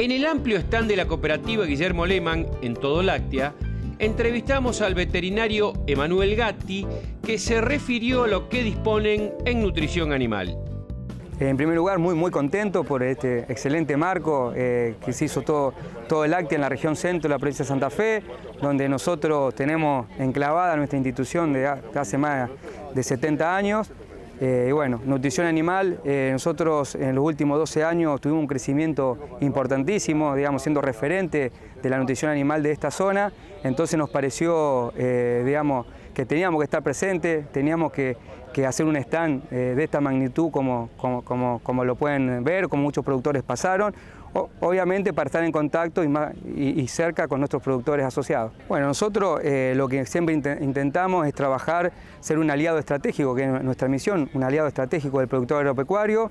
En el amplio stand de la cooperativa Guillermo Lehmann, en Todo Láctea, entrevistamos al veterinario Emanuel Gatti, que se refirió a lo que disponen en nutrición animal. En primer lugar, muy, muy contento por este excelente marco eh, que se hizo todo, todo el lácteo en la región centro de la provincia de Santa Fe, donde nosotros tenemos enclavada nuestra institución de hace más de 70 años. Eh, y bueno, nutrición animal, eh, nosotros en los últimos 12 años tuvimos un crecimiento importantísimo, digamos, siendo referente de la nutrición animal de esta zona, entonces nos pareció, digamos, que teníamos que estar presentes, teníamos que, hacer un stand eh, de esta magnitud como, como, lo pueden ver, como muchos productores pasaron, obviamente para estar en contacto y, cerca con nuestros productores asociados. Bueno, nosotros eh, lo que siempre intentamos es trabajar, ser un aliado estratégico, que es nuestra misión, un aliado estratégico del productor agropecuario,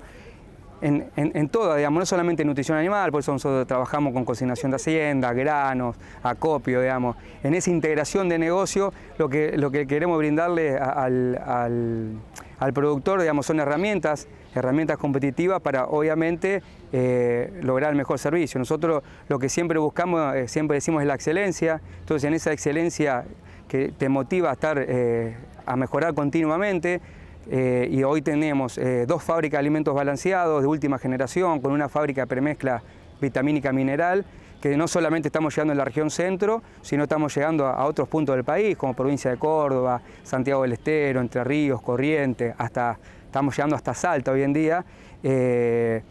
en, en, todo, digamos, no solamente en nutrición animal, por eso nosotros trabajamos con consignación de hacienda, granos, acopio, digamos. En esa integración de negocio, lo que, lo que queremos brindarle al, al, productor, digamos, son herramientas, herramientas competitivas para, obviamente, eh, lograr el mejor servicio. Nosotros lo que siempre buscamos, eh, siempre decimos, es la excelencia, entonces en esa excelencia que te motiva a estar, eh, a mejorar continuamente, eh, y hoy tenemos eh, dos fábricas de alimentos balanceados de última generación con una fábrica de premezcla vitamínica mineral que no solamente estamos llegando en la región centro, sino estamos llegando a, otros puntos del país, como provincia de Córdoba, Santiago del Estero, Entre Ríos, Corrientes, hasta, estamos llegando hasta Salta hoy en día. Eh,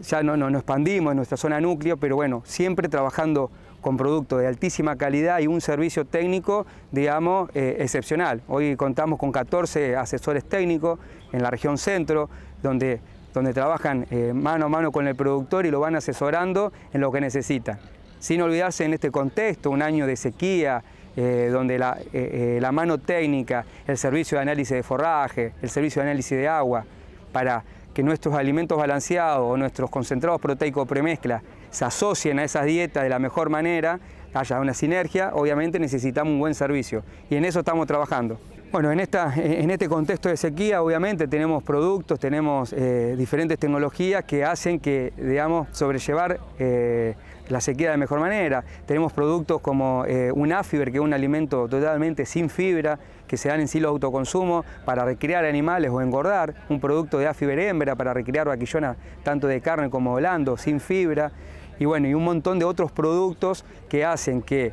ya no, no, no expandimos en nuestra zona núcleo, pero bueno, siempre trabajando con productos de altísima calidad y un servicio técnico, digamos, eh, excepcional. Hoy contamos con 14 asesores técnicos en la región centro, donde, donde trabajan eh, mano a mano con el productor y lo van asesorando en lo que necesita. Sin olvidarse en este contexto, un año de sequía, eh, donde la mano técnica, el servicio de análisis de forraje, el servicio de análisis de agua, para que nuestros alimentos balanceados o nuestros concentrados proteicos premezcla se asocien a esas dietas de la mejor manera, haya una sinergia, obviamente necesitamos un buen servicio y en eso estamos trabajando. Bueno, en, esta, en este contexto de sequía, obviamente tenemos productos, tenemos eh, diferentes tecnologías que hacen que, digamos, sobrellevar eh, la sequía de mejor manera. Tenemos productos como eh, un afiber, que es un alimento totalmente sin fibra, que se dan en silo de autoconsumo para recrear animales o engordar. Un producto de afiber hembra para recrear vaquillonas tanto de carne como blando, sin fibra. Y bueno, y un montón de otros productos que hacen que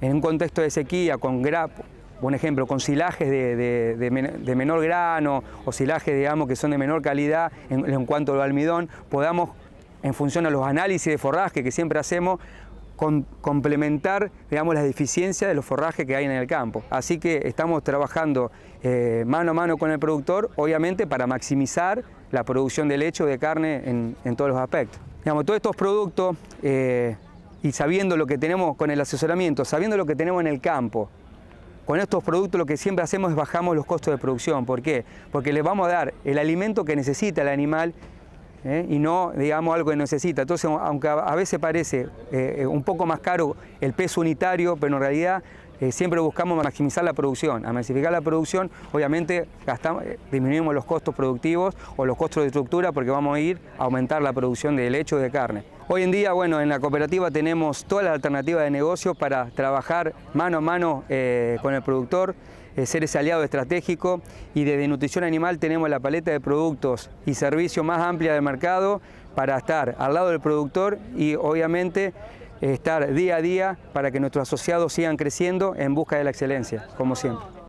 en un contexto de sequía, con grapo, un ejemplo, con silajes de, menor grano o silajes, digamos, que son de menor calidad en, cuanto al almidón, podamos, en función a los análisis de forraje que siempre hacemos, complementar digamos, las deficiencias de los forrajes que hay en el campo. Así que estamos trabajando eh, mano a mano con el productor, obviamente para maximizar la producción de leche o de carne en, todos los aspectos. Digamos, todos estos productos, eh, y sabiendo lo que tenemos con el asesoramiento, sabiendo lo que tenemos en el campo, con estos productos lo que siempre hacemos es bajamos los costos de producción. ¿Por qué? Porque le vamos a dar el alimento que necesita el animal ¿eh? y no, digamos, algo que necesita. Entonces, aunque a veces parece eh, un poco más caro el peso unitario, pero en realidad eh, siempre buscamos maximizar la producción. A masificar la producción, obviamente, disminuimos los costos productivos o los costos de estructura porque vamos a ir a aumentar la producción de leche o de carne. Hoy en día, bueno, en la cooperativa tenemos todas las alternativas de negocio para trabajar mano a mano eh, con el productor, eh, ser ese aliado estratégico y desde nutrición animal tenemos la paleta de productos y servicios más amplia del mercado para estar al lado del productor y obviamente estar día a día para que nuestros asociados sigan creciendo en busca de la excelencia, como siempre.